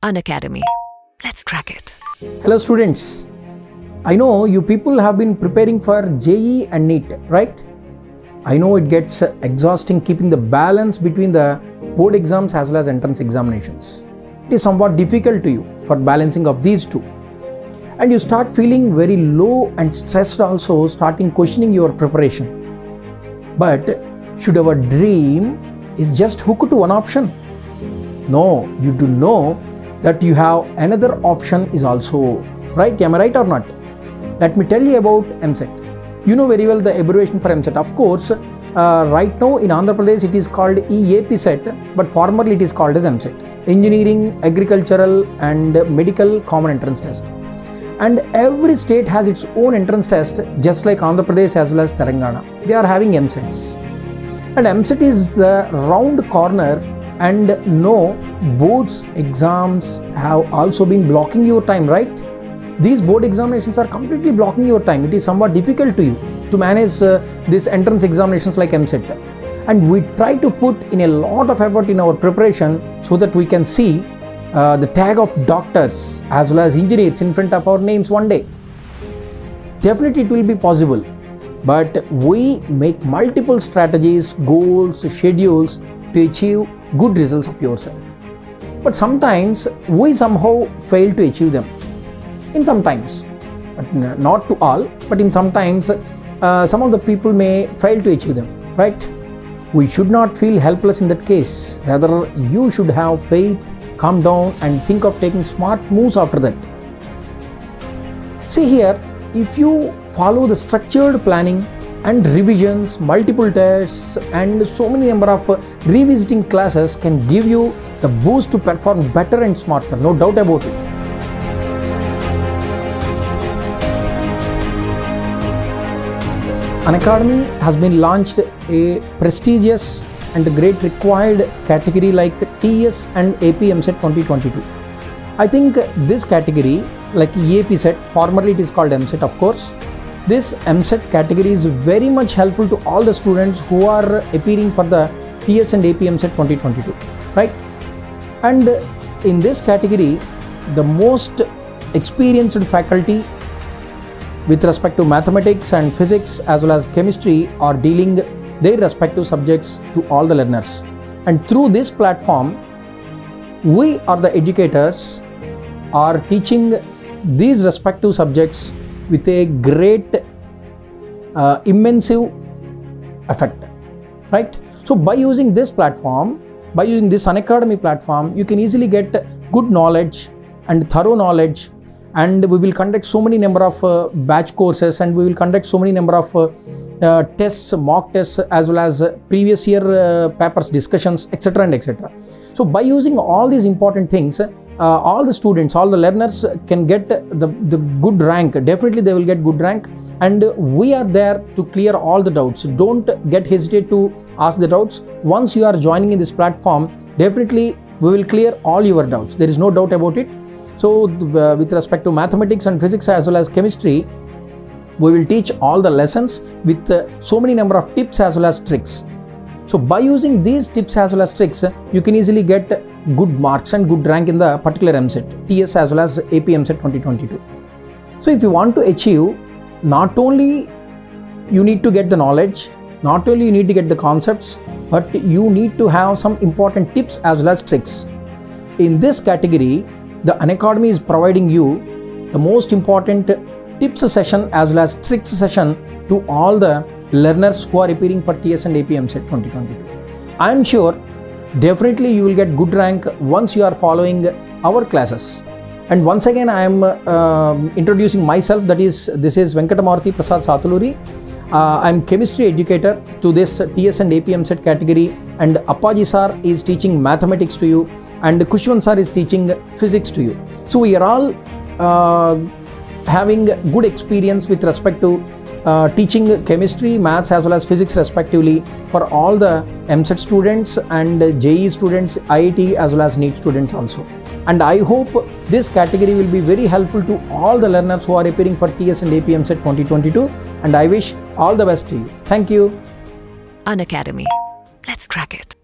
Unacademy. Let's crack it. Hello students. I know you people have been preparing for JEE and NEET, right? I know it gets exhausting keeping the balance between the board exams as well as entrance examinations. It is somewhat difficult to you for balancing of these two. And you start feeling very low and stressed also starting questioning your preparation. But should our dream is just hooked to one option? No, you do know that you have another option is also right. Am I right or not? Let me tell you about EAMCET. You know very well the abbreviation for EAMCET. Of course, uh, right now in Andhra Pradesh it is called EAPCET, but formerly it is called as EAMCET. Engineering, Agricultural, and Medical Common Entrance Test. And every state has its own entrance test, just like Andhra Pradesh as well as Telangana. They are having EAMCETs. And EAMCET is the round corner and no boards exams have also been blocking your time right? These board examinations are completely blocking your time. It is somewhat difficult to you to manage uh, these entrance examinations like EAMCET and we try to put in a lot of effort in our preparation so that we can see uh, the tag of doctors as well as engineers in front of our names one day. Definitely it will be possible. But we make multiple strategies goals schedules to achieve good results of yourself. But sometimes we somehow fail to achieve them. In some times, but not to all, but in some times, uh, some of the people may fail to achieve them, right? We should not feel helpless in that case. Rather, you should have faith, calm down, and think of taking smart moves after that. See here, if you follow the structured planning and revisions, multiple tests, and so many number of revisiting classes can give you the boost to perform better and smarter, no doubt about it. Unacademy has been launched a prestigious and great required category like TS and AP EAMCET 2022. I think this category like EAPCET, formerly it is called EAMCET of course, this EAMCET category is very much helpful to all the students who are appearing for the TS and AP EAMCET 2022, right? And in this category, the most experienced faculty with respect to mathematics and physics as well as chemistry are dealing their respective subjects to all the learners. And through this platform, we are the educators are teaching these respective subjects with a great uh, effect right? So by using this platform by using this unacademy platform you can easily get good knowledge and thorough knowledge. And we will conduct so many number of uh, batch courses and we will conduct so many number of uh, uh, tests mock tests as well as previous year uh, papers discussions etc and etc so by using all these important things uh, all the students, all the learners can get the, the good rank. Definitely they will get good rank and we are there to clear all the doubts. Don't get hesitate to ask the doubts. Once you are joining in this platform, definitely we will clear all your doubts. There is no doubt about it. So uh, with respect to mathematics and physics as well as chemistry, we will teach all the lessons with uh, so many number of tips as well as tricks. So by using these tips as well as tricks, you can easily get good marks and good rank in the particular EAMCET, TS as well as AP EAMCET 2022. So if you want to achieve, not only you need to get the knowledge, not only you need to get the concepts, but you need to have some important tips as well as tricks. In this category, the Unacademy is providing you the most important tips session as well as tricks session to all the learners who are appearing for TS and AP EAMCET 2022. I am sure definitely you will get good rank once you are following our classes. And once again, I am uh, introducing myself. That is, this is Venkata Maruti Prasad Satuluri. Uh, I am chemistry educator to this TS and AP EAMCET category. And Appaji sir is teaching mathematics to you, and Kushwanth sir is teaching physics to you. So we are all uh, having good experience with respect to uh, teaching chemistry, maths as well as physics respectively for all the EAMCET students and JEE students, IIT as well as NEET students also. And I hope this category will be very helpful to all the learners who are appearing for TS and AP EAMCET 2022 and I wish all the best to you. Thank you. Unacademy. Let's crack it.